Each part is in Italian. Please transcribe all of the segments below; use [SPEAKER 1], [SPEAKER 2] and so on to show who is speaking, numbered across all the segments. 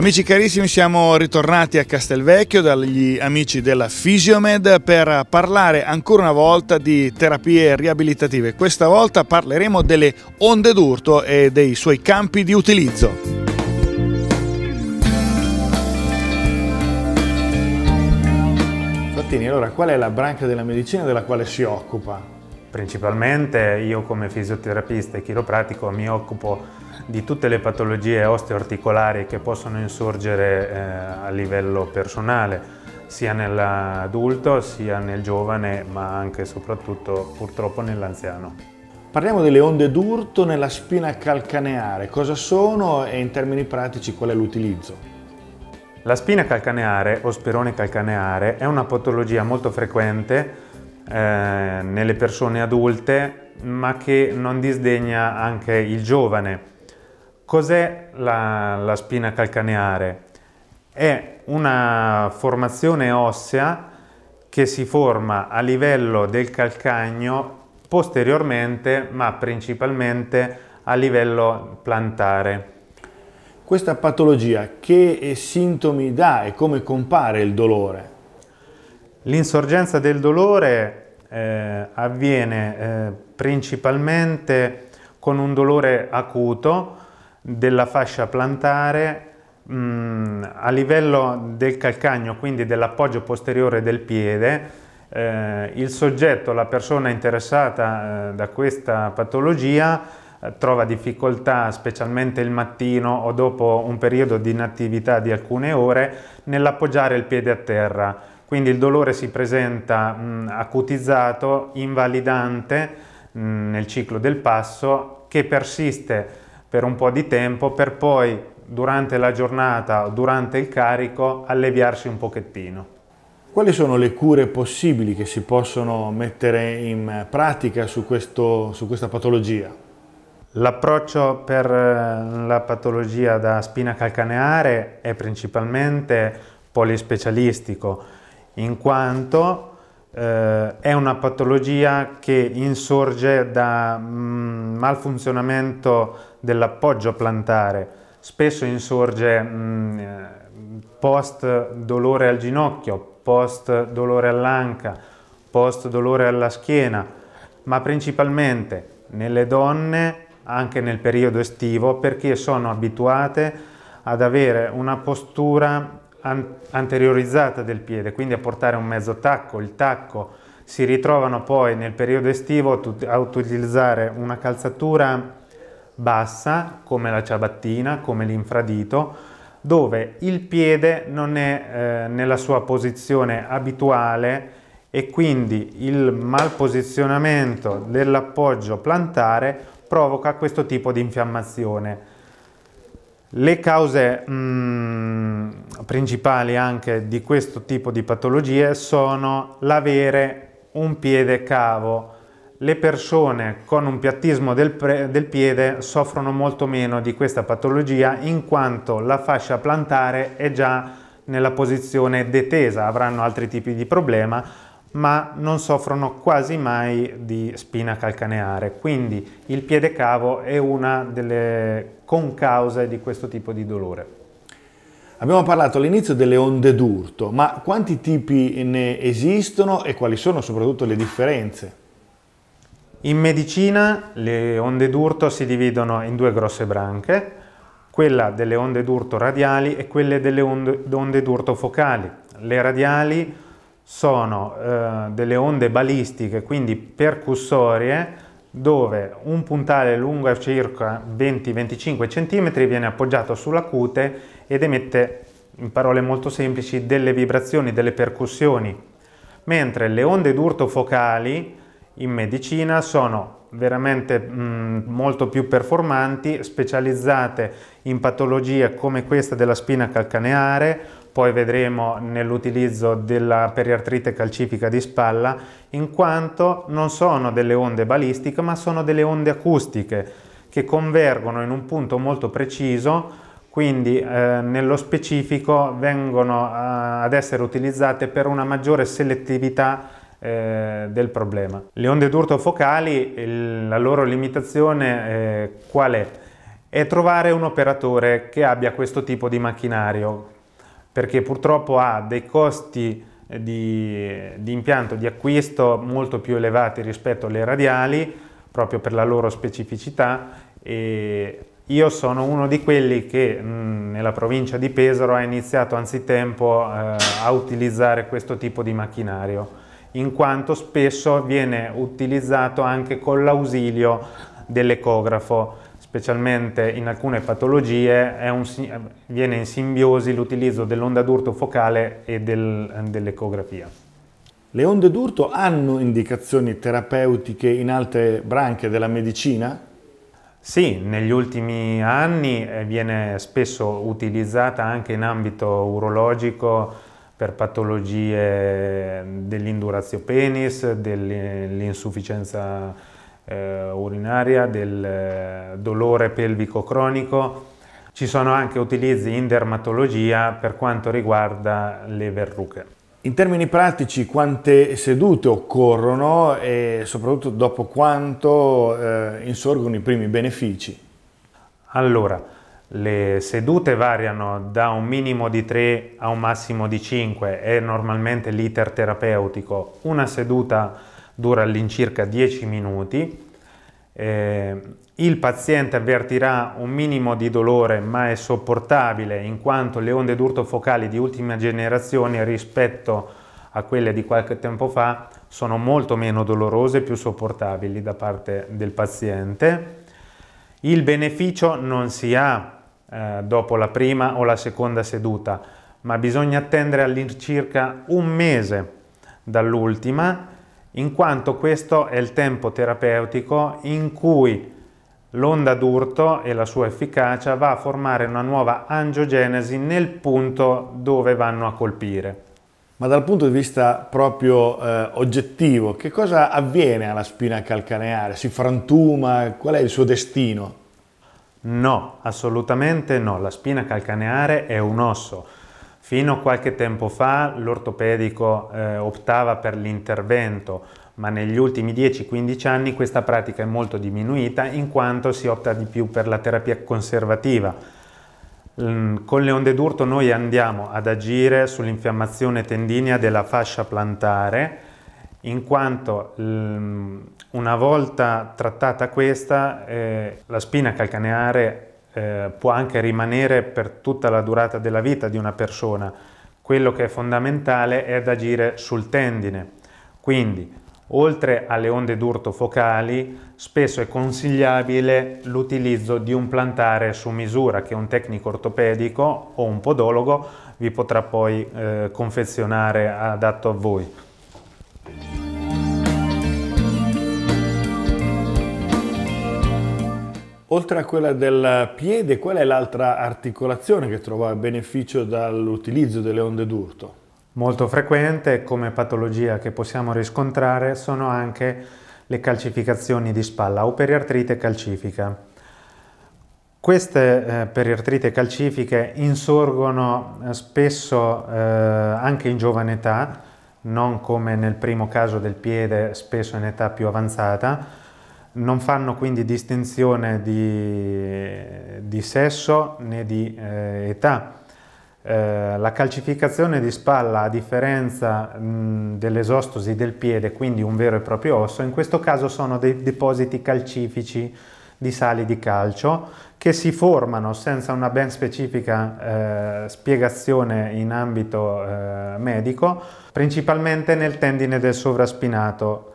[SPEAKER 1] Amici carissimi, siamo ritornati a Castelvecchio dagli amici della Fisiomed per parlare ancora una volta di terapie riabilitative. Questa volta parleremo delle onde d'urto e dei suoi campi di utilizzo. Fattini, allora qual è la branca della medicina della quale si occupa?
[SPEAKER 2] Principalmente io come fisioterapista e chiropratico mi occupo di tutte le patologie osteoarticolari che possono insorgere eh, a livello personale, sia nell'adulto sia nel giovane, ma anche e soprattutto purtroppo nell'anziano.
[SPEAKER 1] Parliamo delle onde d'urto nella spina calcaneare, cosa sono e in termini pratici qual è l'utilizzo?
[SPEAKER 2] La spina calcaneare o sperone calcaneare è una patologia molto frequente eh, nelle persone adulte ma che non disdegna anche il giovane Cos'è la, la spina calcaneare? È una formazione ossea che si forma a livello del calcagno posteriormente, ma principalmente a livello plantare.
[SPEAKER 1] Questa patologia che sintomi dà e come compare il dolore?
[SPEAKER 2] L'insorgenza del dolore eh, avviene eh, principalmente con un dolore acuto della fascia plantare mh, mm, a livello del calcagno, quindi dell'appoggio posteriore del piede, eh, il soggetto, la persona interessata eh, da questa patologia eh, trova difficoltà, specialmente il mattino o dopo un periodo di inattività di alcune ore, nell'appoggiare il piede a terra. Quindi il dolore si presenta mh, acutizzato, invalidante mh, nel ciclo del passo, che persiste per un po' di tempo per poi durante la giornata o durante il carico alleviarsi un pochettino.
[SPEAKER 1] Quali sono le cure possibili che si possono mettere in pratica su, questo, su questa patologia?
[SPEAKER 2] L'approccio per eh, la patologia da spina calcaneare è principalmente polispecialistico, in quanto eh, è una patologia che insorge da mm, malfunzionamento dell'appoggio plantare, spesso insorge mh, mm, post dolore al ginocchio, post dolore all'anca, post dolore alla schiena, ma principalmente nelle donne anche nel periodo estivo perché sono abituate ad avere una postura anteriorizzata del piede, quindi a portare un mezzo tacco, il tacco, si ritrovano poi nel periodo estivo a utilizzare una calzatura bassa come la ciabattina, come l'infradito, dove il piede non è eh, nella sua posizione abituale e quindi il malposizionamento dell'appoggio plantare provoca questo tipo di infiammazione. Le cause mh, mm, principali anche di questo tipo di patologie sono l'avere un piede cavo. Le persone con un piattismo del, del, piede soffrono molto meno di questa patologia in quanto la fascia plantare è già nella posizione detesa, avranno altri tipi di problema, ma non soffrono quasi mai di spina calcaneare. Quindi il piede cavo è una delle concause di questo tipo di dolore.
[SPEAKER 1] Abbiamo parlato all'inizio delle onde d'urto, ma quanti tipi ne esistono e quali sono soprattutto le differenze?
[SPEAKER 2] In medicina le onde d'urto si dividono in due grosse branche, quella delle onde d'urto radiali e quelle delle onde, onde d'urto focali. Le radiali sono eh, delle onde balistiche, quindi percussorie, dove un puntale lungo circa 20-25 cm viene appoggiato sulla cute ed emette, in parole molto semplici, delle vibrazioni, delle percussioni, mentre le onde d'urto focali in medicina sono veramente mh, molto più performanti, specializzate in patologie come questa della spina calcaneare, poi vedremo nell'utilizzo della periartrite calcifica di spalla, in quanto non sono delle onde balistiche ma sono delle onde acustiche che convergono in un punto molto preciso, quindi eh, nello specifico vengono eh, ad essere utilizzate per una maggiore selettività eh, del problema. Le onde d'urto focali, il, la loro limitazione eh, qual è? È trovare un operatore che abbia questo tipo di macchinario, perché purtroppo ha dei costi di, di impianto di acquisto molto più elevati rispetto alle radiali, proprio per la loro specificità. E io sono uno di quelli che mh, nella provincia di Pesaro ha iniziato anzitempo eh, a utilizzare questo tipo di macchinario, in quanto spesso viene utilizzato anche con l'ausilio dell'ecografo, specialmente in alcune patologie un, viene in simbiosi l'utilizzo dell'onda d'urto focale e del, dell'ecografia.
[SPEAKER 1] Le onde d'urto hanno indicazioni terapeutiche in altre branche della medicina?
[SPEAKER 2] Sì, negli ultimi anni eh, viene spesso utilizzata anche in ambito urologico per patologie dell'indurazio penis, dell'insufficienza eh, urinaria, del eh, dolore pelvico cronico. Ci sono anche utilizzi in dermatologia per quanto riguarda le verruche.
[SPEAKER 1] In termini pratici quante sedute occorrono e soprattutto dopo quanto eh, insorgono i primi benefici?
[SPEAKER 2] Allora, le sedute variano da un minimo di 3 a un massimo di 5, è normalmente l'iter terapeutico. Una seduta dura all'incirca 10 minuti. Eh, il paziente avvertirà un minimo di dolore ma è sopportabile in quanto le onde d'urto focali di ultima generazione rispetto a quelle di qualche tempo fa sono molto meno dolorose e più sopportabili da parte del paziente. Il beneficio non si ha eh, dopo la prima o la seconda seduta, ma bisogna attendere all'incirca un mese dall'ultima, in quanto questo è il tempo terapeutico in cui L'onda d'urto e la sua efficacia va a formare una nuova angiogenesi nel punto dove vanno a colpire.
[SPEAKER 1] Ma dal punto di vista proprio eh, oggettivo, che cosa avviene alla spina calcaneare? Si frantuma? Qual è il suo destino?
[SPEAKER 2] No, assolutamente no. La spina calcaneare è un osso. Fino a qualche tempo fa l'ortopedico eh, optava per l'intervento ma negli ultimi 10-15 anni questa pratica è molto diminuita in quanto si opta di più per la terapia conservativa. Mm, con le onde d'urto noi andiamo ad agire sull'infiammazione tendinea della fascia plantare in quanto mm, una volta trattata questa eh, la spina calcaneare eh, può anche rimanere per tutta la durata della vita di una persona. Quello che è fondamentale è ad agire sul tendine. Quindi Oltre alle onde d'urto focali, spesso è consigliabile l'utilizzo di un plantare su misura che un tecnico ortopedico o un podologo vi potrà poi eh, confezionare adatto a voi.
[SPEAKER 1] Oltre a quella del piede, qual è l'altra articolazione che trova beneficio dall'utilizzo delle onde d'urto?
[SPEAKER 2] Molto frequente come patologia che possiamo riscontrare sono anche le calcificazioni di spalla o periartrite calcifica. Queste eh, periartrite calcifiche insorgono eh, spesso eh, anche in giovane età, non come nel primo caso del piede, spesso in età più avanzata, non fanno quindi distinzione di, di sesso né di eh, età eh, la calcificazione di spalla, a differenza dell'esostosi del piede, quindi un vero e proprio osso, in questo caso sono dei depositi calcifici di sali di calcio che si formano senza una ben specifica eh, spiegazione in ambito eh, medico, principalmente nel tendine del sovraspinato.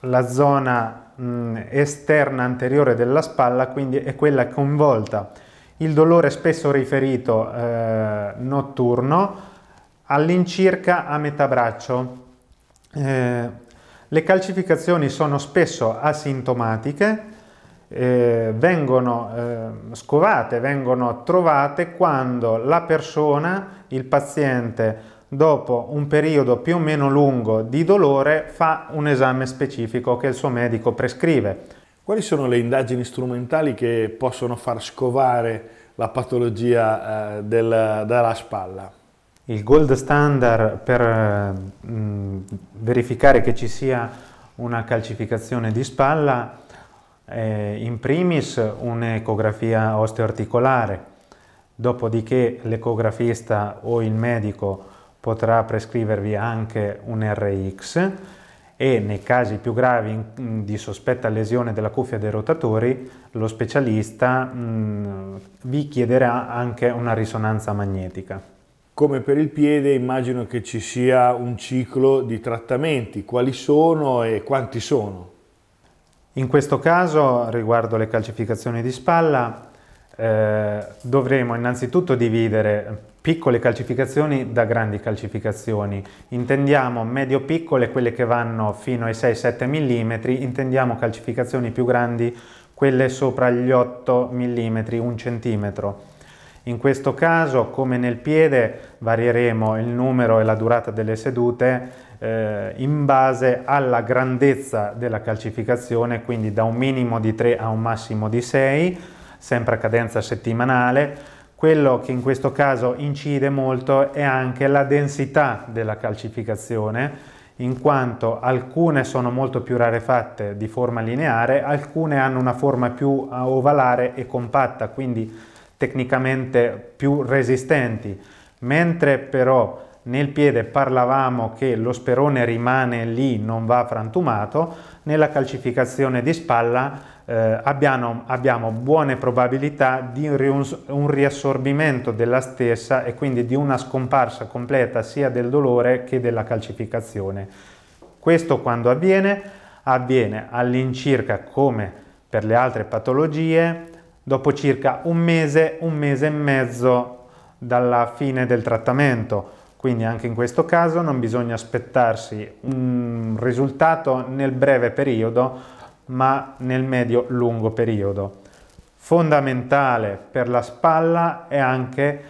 [SPEAKER 2] La zona mh, esterna anteriore della spalla quindi è quella coinvolta il dolore spesso riferito eh, notturno all'incirca a metà braccio. Eh, le calcificazioni sono spesso asintomatiche, eh, vengono eh, scovate, vengono trovate quando la persona, il paziente, dopo un periodo più o meno lungo di dolore fa un esame specifico che il suo medico prescrive.
[SPEAKER 1] Quali sono le indagini strumentali che possono far scovare la patologia eh, del, della spalla?
[SPEAKER 2] Il gold standard per mh, mm, verificare che ci sia una calcificazione di spalla è in primis un'ecografia osteoarticolare, dopodiché l'ecografista o il medico potrà prescrivervi anche un RX e nei casi più gravi di sospetta lesione della cuffia dei rotatori lo specialista mh, vi chiederà anche una risonanza magnetica.
[SPEAKER 1] Come per il piede immagino che ci sia un ciclo di trattamenti, quali sono e quanti sono?
[SPEAKER 2] In questo caso, riguardo le calcificazioni di spalla, eh, dovremo innanzitutto dividere piccole calcificazioni da grandi calcificazioni. Intendiamo medio-piccole quelle che vanno fino ai 6-7 mm, intendiamo calcificazioni più grandi quelle sopra gli 8 mm, 1 cm. In questo caso, come nel piede, varieremo il numero e la durata delle sedute eh, in base alla grandezza della calcificazione, quindi da un minimo di 3 a un massimo di 6, sempre a cadenza settimanale. Quello che in questo caso incide molto è anche la densità della calcificazione, in quanto alcune sono molto più rarefatte di forma lineare, alcune hanno una forma più ovalare e compatta, quindi tecnicamente più resistenti, mentre però nel piede parlavamo che lo sperone rimane lì, non va frantumato, nella calcificazione di spalla eh, abbiamo, abbiamo, buone probabilità di un, un riassorbimento della stessa e quindi di una scomparsa completa sia del dolore che della calcificazione. Questo quando avviene? Avviene all'incirca come per le altre patologie dopo circa un mese, un mese e mezzo dalla fine del trattamento. Quindi anche in questo caso non bisogna aspettarsi un risultato nel breve periodo, ma nel medio-lungo periodo. Fondamentale per la spalla è anche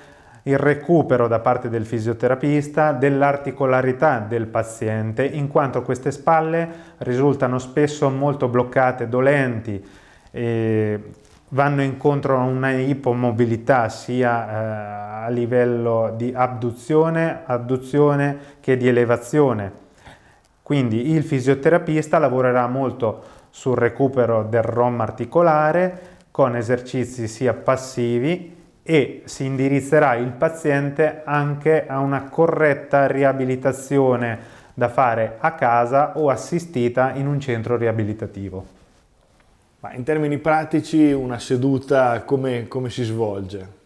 [SPEAKER 2] il recupero da parte del fisioterapista dell'articolarità del paziente, in quanto queste spalle risultano spesso molto bloccate, dolenti, vanno incontro a una ipomobilità sia eh, a livello di abduzione, adduzione che di elevazione. Quindi il fisioterapista lavorerà molto sul recupero del ROM articolare con esercizi sia passivi e si indirizzerà il paziente anche a una corretta riabilitazione da fare a casa o assistita in un centro riabilitativo.
[SPEAKER 1] Ma in termini pratici una seduta come, come si svolge?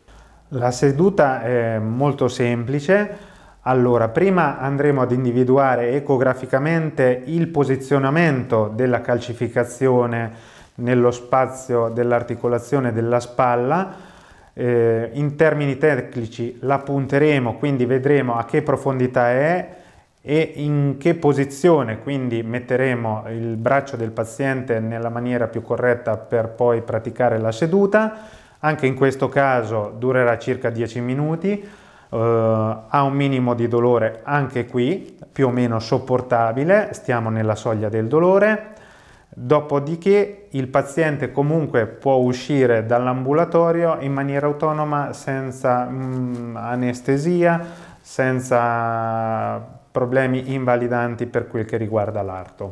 [SPEAKER 2] La seduta è molto semplice. Allora, prima andremo ad individuare ecograficamente il posizionamento della calcificazione nello spazio dell'articolazione della spalla. Eh, in termini tecnici la punteremo, quindi vedremo a che profondità è e in che posizione quindi metteremo il braccio del paziente nella maniera più corretta per poi praticare la seduta. Anche in questo caso durerà circa 10 minuti, uh, ha un minimo di dolore anche qui, più o meno sopportabile, stiamo nella soglia del dolore. Dopodiché il paziente comunque può uscire dall'ambulatorio in maniera autonoma senza mm, anestesia, senza problemi invalidanti per quel che riguarda l'arto.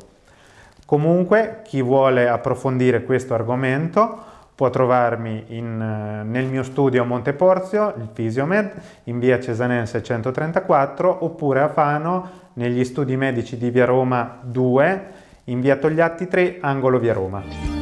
[SPEAKER 2] Comunque, chi vuole approfondire questo argomento può trovarmi in, eh, nel mio studio a Monteporzio, il Fisiomed, in via Cesanense 134, oppure a Fano, negli studi medici di via Roma 2, in via Togliatti 3, angolo via Roma.